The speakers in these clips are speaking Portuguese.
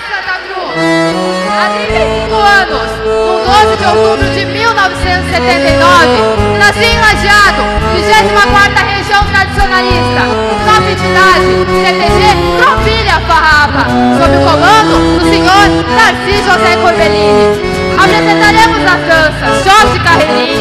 Santa Cruz. Há 35 anos, no 12 de outubro de 1979, nasci em Lajeado, 24ª Região Tradicionalista, nossa entidade, CTG Tropilha Farrapa, sob o comando do senhor Narciso José Corbellini. Apresentaremos as danças shot carreirinho,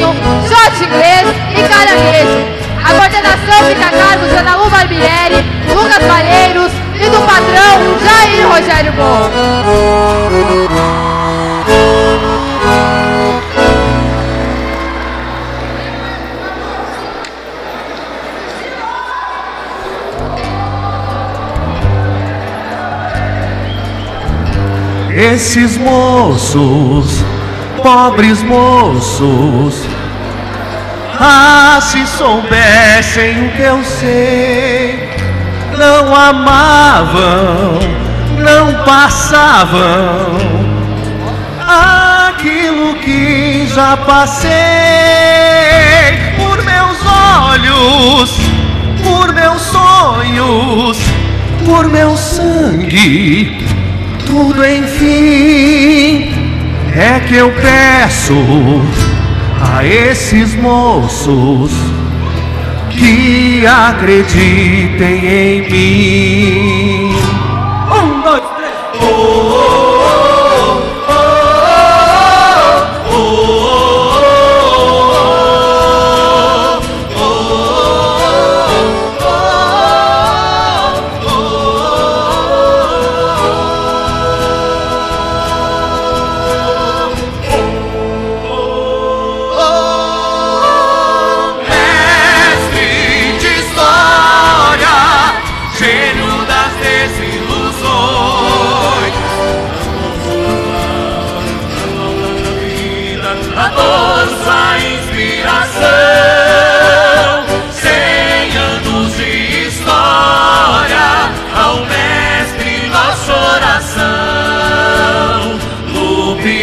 Esses moços, pobres moços, ah, se soubessem o que eu sei, não amavam, não passavam aquilo que já passei por meus olhos, por meus sonhos, por meu sangue tudo enfim que eu peço a esses moços que acreditem em mim. Um, dois, três. Oh, oh,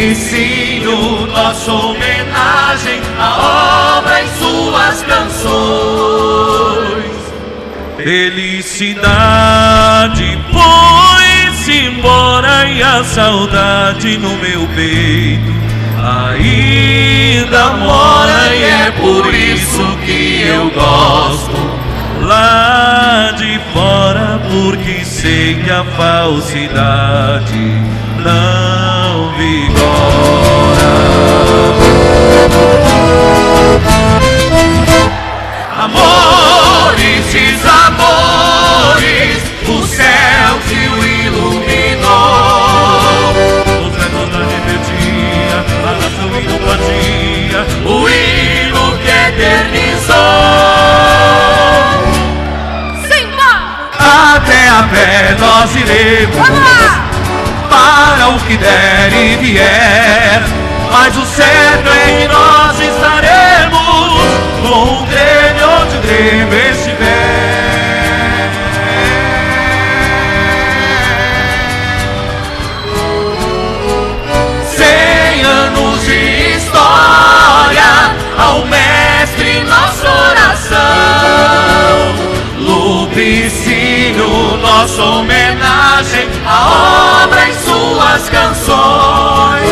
Lupicinho, nossa homenagem, a obra em suas canções. Felicidade foi-se embora e a saudade no meu peito ainda mora e é por isso que eu gosto lá de fora porque sei que a falsidade não vigora. Amores, desamores, o céu te o iluminou. Os retos da rebeldia, a nação inopatia, o hino que eternizou. Simba! Até a pé nós iremos O que der e vier. Mas o certo é que nós estaremos com o Grêmio onde o Grêmio estiver. Cem anos de história ao mestre nossa oração. Lupicinho, nossa homenagem, suas canções.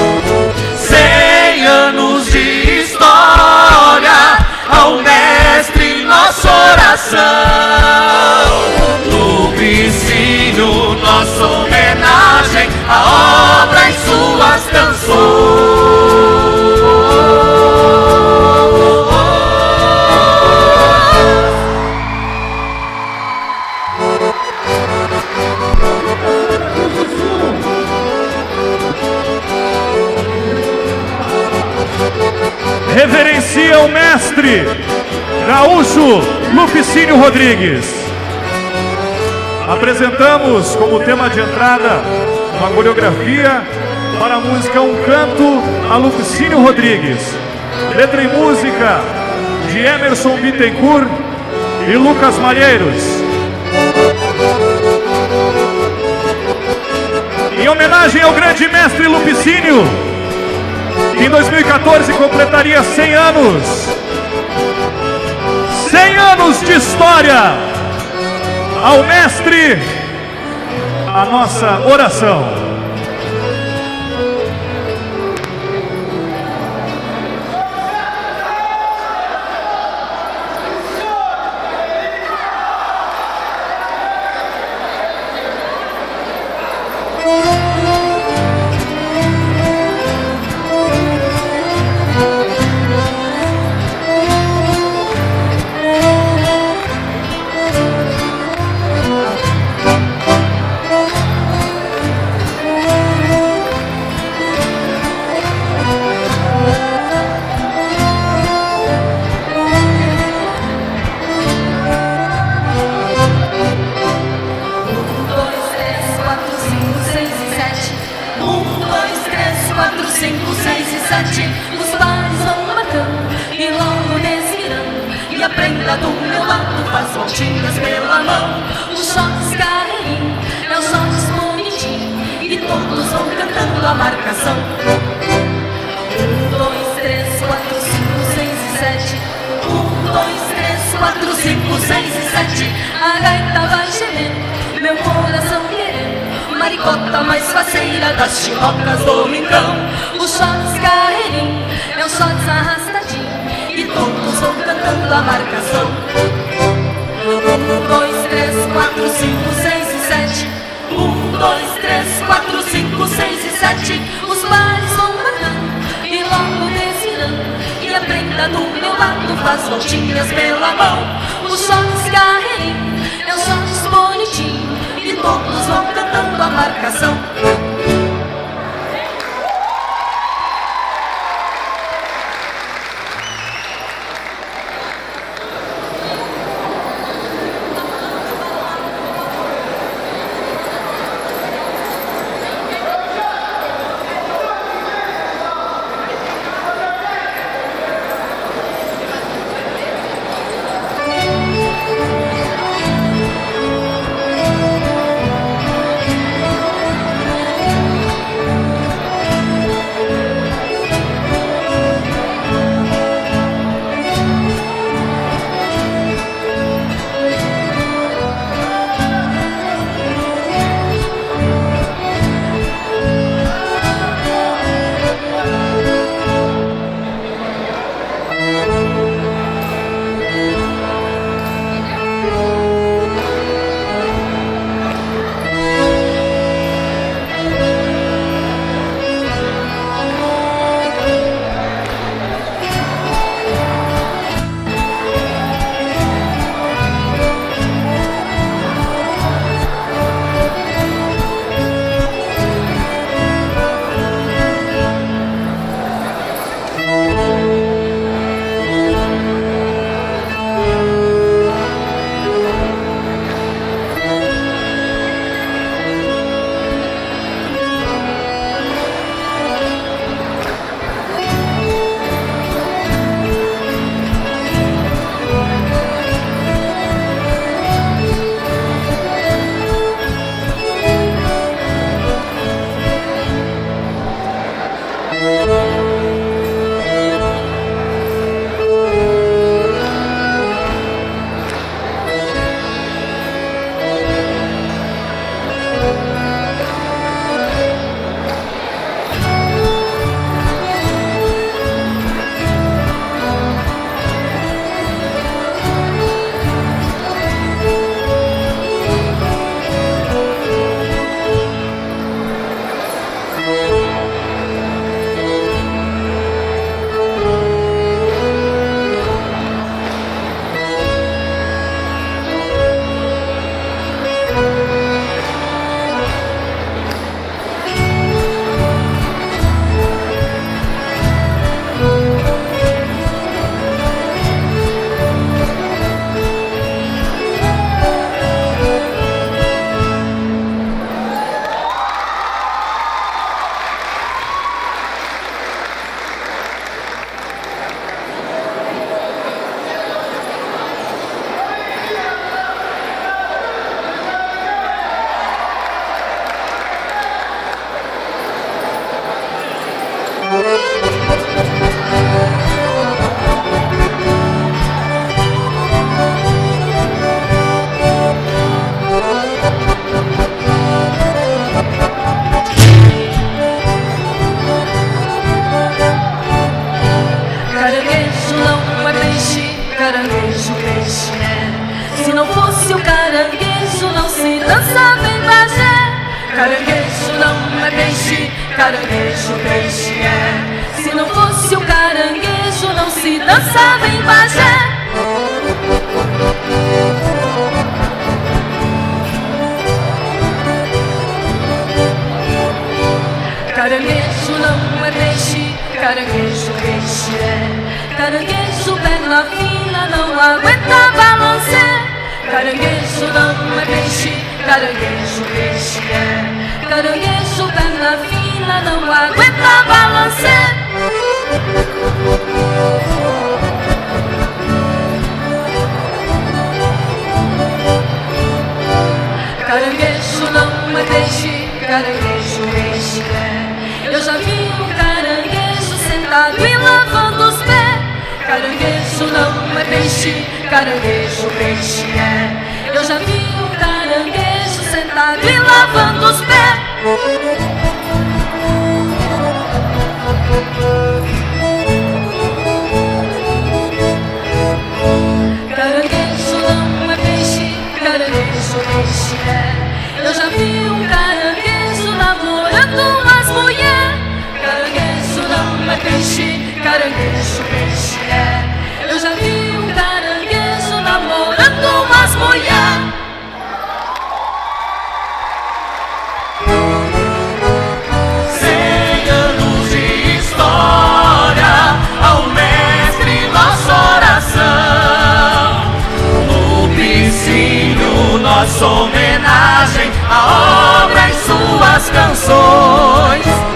Cem anos de história ao mestre nossa oração. Lupicinho, nossa homenagem, a obra em suas canções. Reverencia o mestre gaúcho Lupicínio Rodrigues. Apresentamos como tema de entrada uma coreografia para a música Um Canto a Lupicínio Rodrigues. Letra e música de Emerson Bittencourt e Lucas Malheiros. Em homenagem ao grande mestre Lupicínio, em 2014 completaria 100 anos. 100 anos de história. Ao mestre, a nossa oração. seis e sete Os pais vão marcando e logo desvirando E a prenda do meu lado faz voltinhas pela mão. Os shorts carreirinho é o shorts bonitinho E todos vão cantando a marcação. Um, dois, três, quatro, cinco, seis e sete. Um, dois, três, quatro, cinco, seis e sete. A gaita Maricota mais faceira das chibocas do rincão. Os shots carreirinho, meus shots arrastadinho. E todos vão cantando a marcação. Um, dois, três, quatro, cinco, seis e sete. Um, dois, três, quatro, cinco, seis e sete. Os pares vão matando e logo desvirando. E a prenda do meu lado faz voltinhas pela mão. Os shots carreirinho, meus shots bonitinho. Todos vão cantando a marcação. Caranguejo não é peixe, caranguejo peixe é. Se não fosse o caranguejo, não se dança bem bagé. Caranguejo não é peixe, caranguejo peixe é. Se não fosse o caranguejo, não se dança bem bagé. Caranguejo não é peixe, caranguejo peixe é. Caranguejo perna fina não aguenta balançar. Caranguejo não é peixe, caranguejo peixe é. Caranguejo perna fina não aguenta balançar. caranguejo peixe é. Eu já vi um caranguejo sentado e lavando os pés. faço homenagem à obra suas canções.